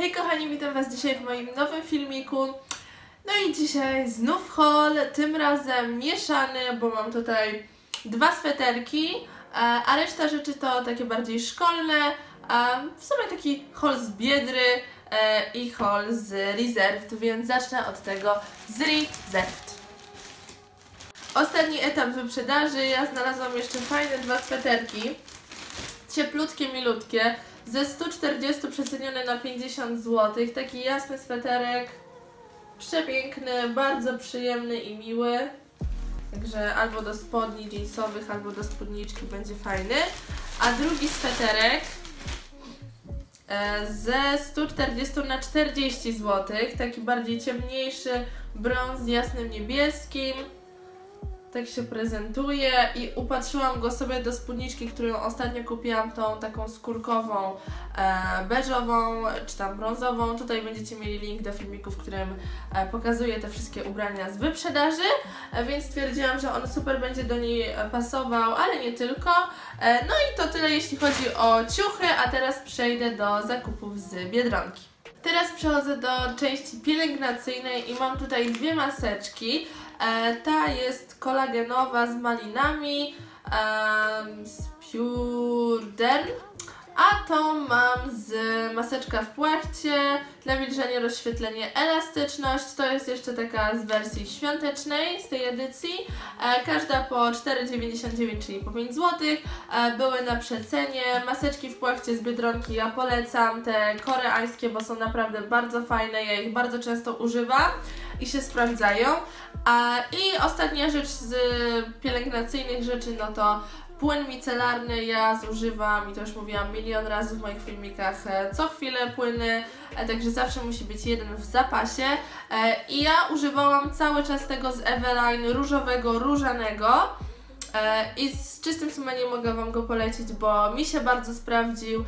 Hej kochani, witam Was dzisiaj w moim nowym filmiku. No i dzisiaj znów haul, tym razem mieszany, bo mam tutaj dwa sweterki, e, a reszta rzeczy to takie bardziej szkolne, a w sumie taki haul z Biedry e, i haul z Reserved, więc zacznę od tego z Reserved. Ostatni etap wyprzedaży, ja znalazłam jeszcze fajne dwa sweterki, cieplutkie, milutkie, ze 140 przecenione na 50 zł. Taki jasny sweterek, przepiękny, bardzo przyjemny i miły. Także albo do spodni jeansowych, albo do spódniczki będzie fajny. A drugi sweterek e, ze 140 na 40 zł. Taki bardziej ciemniejszy brąz z jasnym niebieskim. Tak się prezentuje i upatrzyłam go sobie do spódniczki, którą ostatnio kupiłam, tą taką skórkową, e, beżową, czy tam brązową. Tutaj będziecie mieli link do filmiku, w którym e, pokazuję te wszystkie ubrania z wyprzedaży, e, więc stwierdziłam, że on super będzie do niej pasował, ale nie tylko. E, no i to tyle jeśli chodzi o ciuchy, a teraz przejdę do zakupów z Biedronki. Teraz przechodzę do części pielęgnacyjnej i mam tutaj dwie maseczki. E, ta jest kolagenowa z malinami, z Pure a tą mam z maseczka w płachcie, nawilżenie, rozświetlenie, elastyczność. To jest jeszcze taka z wersji świątecznej z tej edycji. E, każda po 4,99, czyli po 5 zł. E, były na przecenie. Maseczki w płachcie z Biedronki ja polecam. Te koreańskie, bo są naprawdę bardzo fajne. Ja ich bardzo często używam i się sprawdzają. A, I ostatnia rzecz z pielęgnacyjnych rzeczy, no to Płyn micelarny. Ja zużywam i to już mówiłam milion razy w moich filmikach e, co chwilę płyny, e, także zawsze musi być jeden w zapasie. E, i ja używałam cały czas tego z Eveline różowego, różanego. I z czystym sumieniem mogę Wam go polecić, bo mi się bardzo sprawdził,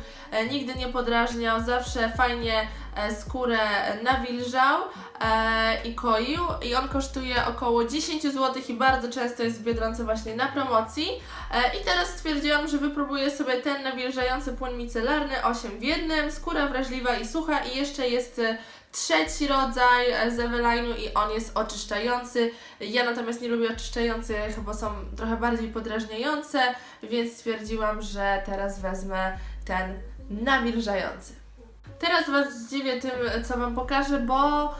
nigdy nie podrażniał, zawsze fajnie skórę nawilżał i koił i on kosztuje około 10 zł i bardzo często jest w Biedronce właśnie na promocji i teraz stwierdziłam, że wypróbuję sobie ten nawilżający płyn micelarny 8 w jednym, skóra wrażliwa i sucha i jeszcze jest trzeci rodzaj z Eveline'u i on jest oczyszczający. Ja natomiast nie lubię oczyszczających, bo są trochę bardziej podrażniające, więc stwierdziłam, że teraz wezmę ten nawilżający. Teraz Was zdziwię tym, co Wam pokażę, bo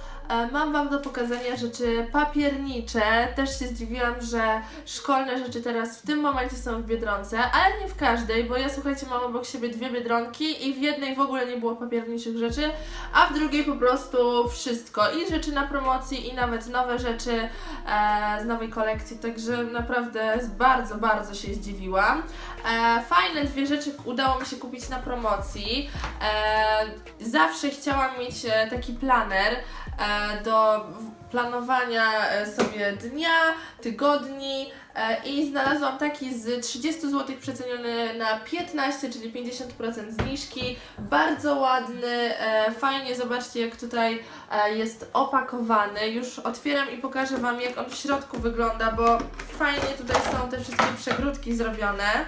mam Wam do pokazania rzeczy papiernicze. Też się zdziwiłam, że szkolne rzeczy teraz w tym momencie są w Biedronce, ale nie w każdej, bo ja słuchajcie, mam obok siebie dwie Biedronki i w jednej w ogóle nie było papierniczych rzeczy, a w drugiej po prostu wszystko. I rzeczy na promocji, i nawet nowe rzeczy e, z nowej kolekcji, także naprawdę bardzo, bardzo się zdziwiłam. E, fajne dwie rzeczy udało mi się kupić na promocji. E, zawsze chciałam mieć e, taki planer, E, do planowania e, sobie dnia, tygodni e, i znalazłam taki z 30 zł przeceniony na 15, czyli 50% zniżki. Bardzo ładny, fajnie, zobaczcie jak tutaj jest opakowany. Już otwieram i pokażę Wam jak on w środku wygląda, bo fajnie tutaj są te wszystkie przegródki zrobione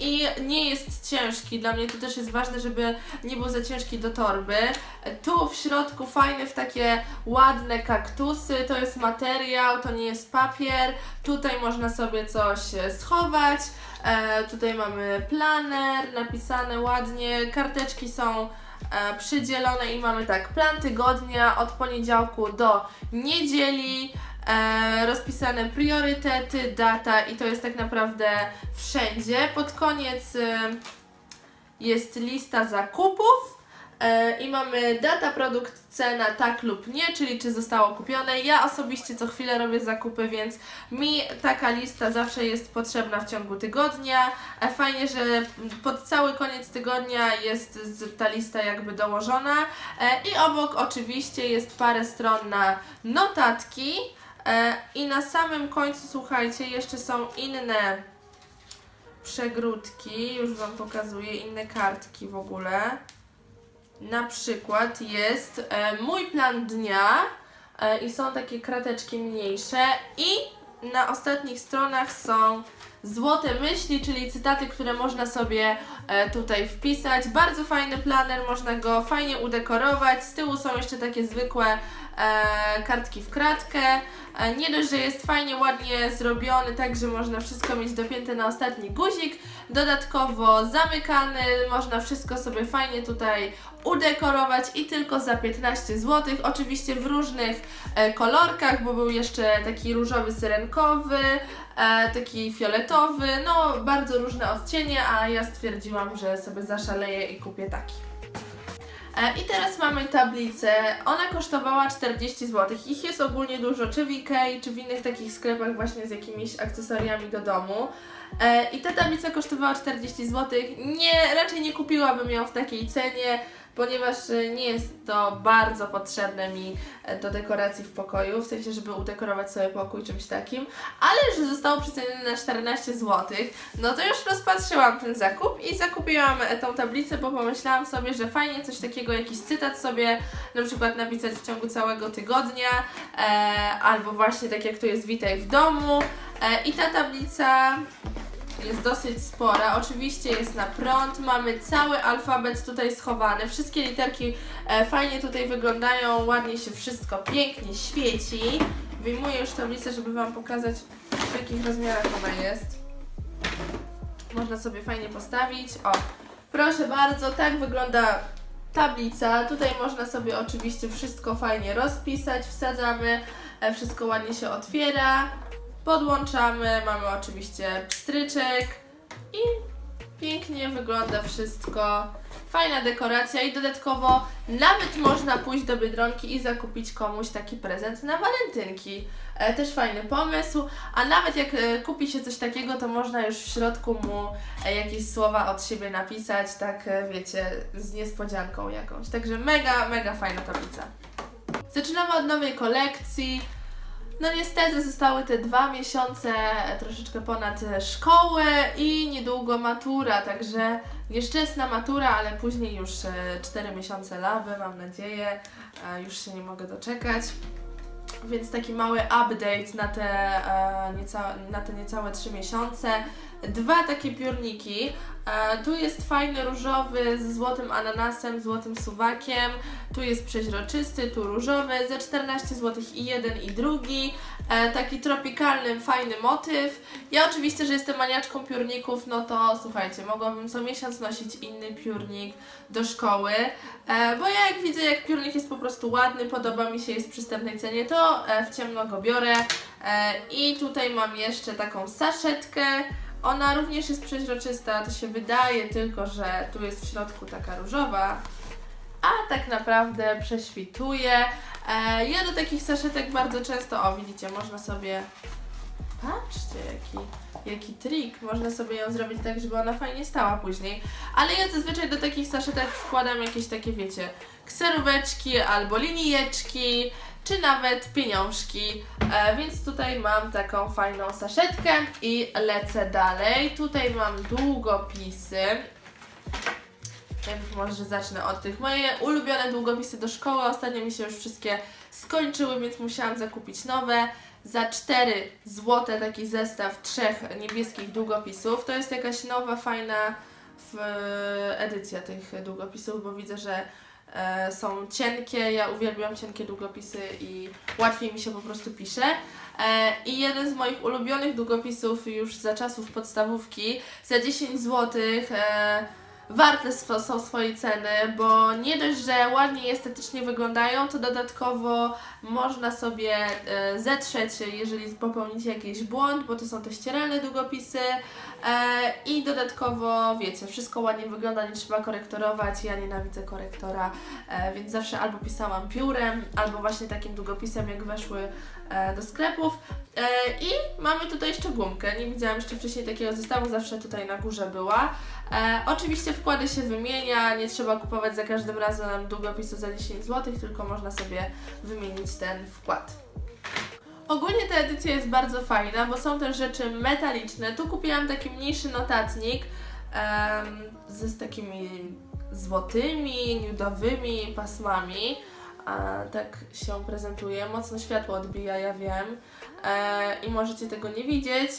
i nie jest ciężki. Dla mnie to też jest ważne, żeby nie był za ciężki do torby. Tu w środku fajne w takie ładne kaktusy, to jest materiał, to nie jest papier. Tutaj można sobie coś schować. E, tutaj mamy planer napisane ładnie, karteczki są e, przydzielone i mamy tak, plan tygodnia od poniedziałku do niedzieli e, rozpisane priorytety, data i to jest tak naprawdę wszędzie. Pod koniec e, jest lista zakupów e, i mamy data, produkt, cena, tak lub nie, czyli czy zostało kupione. Ja osobiście co chwilę robię zakupy, więc mi taka lista zawsze jest potrzebna w ciągu tygodnia. E, fajnie, że pod cały koniec tygodnia jest ta lista jakby dołożona e, i obok oczywiście jest parę stron na notatki. E, I na samym końcu, słuchajcie, jeszcze są inne przegródki, już Wam pokazuję, inne kartki w ogóle. Na przykład jest e, mój plan dnia e, i są takie krateczki mniejsze i na ostatnich stronach są złote myśli, czyli cytaty, które można sobie e, tutaj wpisać. Bardzo fajny planer, można go fajnie udekorować. Z tyłu są jeszcze takie zwykłe e, kartki w kratkę. E, nie dość, że jest fajnie, ładnie zrobiony, tak że można wszystko mieć dopięte na ostatni guzik. Dodatkowo zamykany, można wszystko sobie fajnie tutaj udekorować i tylko za 15 zł. Oczywiście w różnych e, kolorkach, bo był jeszcze taki różowy syrenkowy, e, taki fioletowy, no bardzo różne odcienie, a ja stwierdziłam, że sobie zaszaleję i kupię taki. E, I teraz mamy tablicę. Ona kosztowała 40 zł. Ich jest ogólnie dużo, czy w Ikei, czy w innych takich sklepach właśnie z jakimiś akcesoriami do domu. E, I ta tablica kosztowała 40 zł. Nie, raczej nie kupiłabym ją w takiej cenie ponieważ e, nie jest to bardzo potrzebne mi e, do dekoracji w pokoju, w sensie, żeby udekorować sobie pokój czymś takim, ale że zostało przecenione na 14 zł, no to już rozpatrzyłam ten zakup i zakupiłam e, tą tablicę, bo pomyślałam sobie, że fajnie coś takiego, jakiś cytat sobie na przykład napisać w ciągu całego tygodnia, e, albo właśnie tak jak to jest Witaj w domu. I ta tablica jest dosyć spora. Oczywiście jest na prąd, mamy cały alfabet tutaj schowany. Wszystkie literki e, fajnie tutaj wyglądają, ładnie się wszystko pięknie świeci. Wyjmuję już tablicę, żeby Wam pokazać w jakich rozmiarach ona jest. Można sobie fajnie postawić. O, proszę bardzo, tak wygląda tablica. Tutaj można sobie oczywiście wszystko fajnie rozpisać. Wsadzamy, e, wszystko ładnie się otwiera podłączamy, mamy oczywiście pstryczek i pięknie wygląda wszystko. Fajna dekoracja i dodatkowo nawet można pójść do Biedronki i zakupić komuś taki prezent na walentynki. E, też fajny pomysł, a nawet jak e, kupi się coś takiego, to można już w środku mu e, jakieś słowa od siebie napisać, tak wiecie, z niespodzianką jakąś. Także mega, mega fajna tablica. Zaczynamy od nowej kolekcji. No niestety zostały te dwa miesiące, troszeczkę ponad szkoły i niedługo matura, także nieszczęsna matura, ale później już 4 miesiące laby, mam nadzieję, już się nie mogę doczekać. Więc taki mały update na te, nieca, na te niecałe 3 miesiące. Dwa takie piórniki. E, tu jest fajny różowy z złotym ananasem, złotym suwakiem. Tu jest przeźroczysty, tu różowy. Za 14 zł i jeden i drugi. E, taki tropikalny, fajny motyw. Ja oczywiście, że jestem maniaczką piórników, no to słuchajcie, mogłabym co miesiąc nosić inny piórnik do szkoły. E, bo ja jak widzę, jak piórnik jest po prostu ładny, podoba mi się, jest w przystępnej cenie, to w ciemno go biorę. I tutaj mam jeszcze taką saszetkę. Ona również jest przeźroczysta, to się wydaje tylko, że tu jest w środku taka różowa, a tak naprawdę prześwituje. E, ja do takich saszetek bardzo często, o widzicie, można sobie, patrzcie jaki, jaki trik, można sobie ją zrobić tak, żeby ona fajnie stała później, ale ja zazwyczaj do takich saszetek wkładam jakieś takie, wiecie, kseróweczki albo linijeczki, czy nawet pieniążki, e, więc tutaj mam taką fajną saszetkę i lecę dalej. Tutaj mam długopisy. Więc może zacznę od tych. Moje ulubione długopisy do szkoły. Ostatnio mi się już wszystkie skończyły, więc musiałam zakupić nowe. Za 4 zł taki zestaw trzech niebieskich długopisów. To jest jakaś nowa, fajna edycja tych długopisów, bo widzę, że są cienkie. Ja uwielbiam cienkie długopisy i łatwiej mi się po prostu pisze. E, I jeden z moich ulubionych długopisów już za czasów podstawówki za 10 zł. Warte są swojej ceny, bo nie dość, że ładnie estetycznie wyglądają, to dodatkowo można sobie e, zetrzeć, jeżeli popełnicie jakiś błąd, bo to są te ścieralne długopisy e, i dodatkowo, wiecie, wszystko ładnie wygląda, nie trzeba korektorować, ja nienawidzę korektora, e, więc zawsze albo pisałam piórem, albo właśnie takim długopisem, jak weszły do sklepów. I mamy tutaj jeszcze gumkę, nie widziałam jeszcze wcześniej takiego zestawu, zawsze tutaj na górze była. Oczywiście wkłady się wymienia, nie trzeba kupować za każdym razem długopisu za 10 zł, tylko można sobie wymienić ten wkład. Ogólnie ta edycja jest bardzo fajna, bo są też rzeczy metaliczne. Tu kupiłam taki mniejszy notatnik um, z takimi złotymi, nudowymi pasmami. A, tak się prezentuje. Mocno światło odbija, ja wiem. E, I możecie tego nie widzieć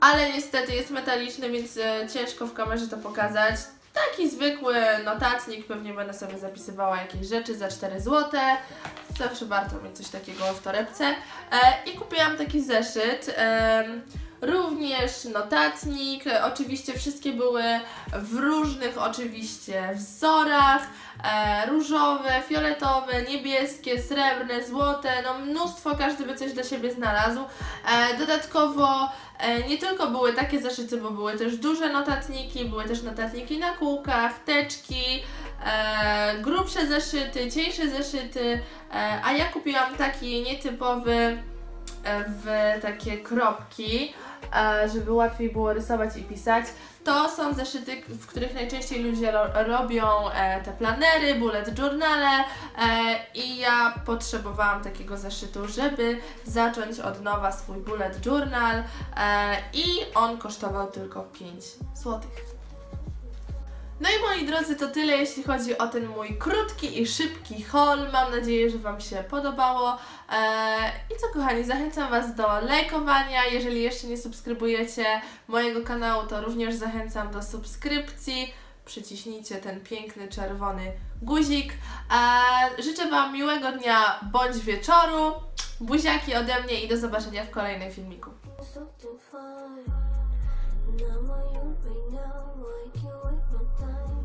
ale niestety jest metaliczny, więc e, ciężko w kamerze to pokazać. Taki zwykły notatnik, pewnie będę sobie zapisywała jakieś rzeczy za 4 zł. Zawsze warto mieć coś takiego w torebce. E, I kupiłam taki zeszyt. em, Również notatnik, e, oczywiście wszystkie były w różnych oczywiście wzorach, e, różowe, fioletowe, niebieskie, srebrne, złote, no mnóstwo, każdy by coś dla siebie znalazł. E, dodatkowo e, nie tylko były takie zeszyty, bo były też duże notatniki, były też notatniki na kółkach, teczki, e, grubsze zeszyty, cieńsze zeszyty, e, a ja kupiłam taki nietypowy w takie kropki, żeby łatwiej było rysować i pisać. To są zeszyty, w których najczęściej ludzie ro robią e, te planery, bullet journale e, i ja potrzebowałam takiego zeszytu, żeby zacząć od nowa swój bullet journal e, i on kosztował tylko 5 złotych. No i moi drodzy, to tyle jeśli chodzi o ten mój krótki i szybki haul. Mam nadzieję, że Wam się podobało. Eee, I co kochani, zachęcam Was do lajkowania. Jeżeli jeszcze nie subskrybujecie mojego kanału, to również zachęcam do subskrypcji. Przyciśnijcie ten piękny czerwony guzik. Eee, życzę Wam miłego dnia bądź wieczoru. Buziaki ode mnie i do zobaczenia w kolejnym filmiku. Now I you right now, I can't wait my time.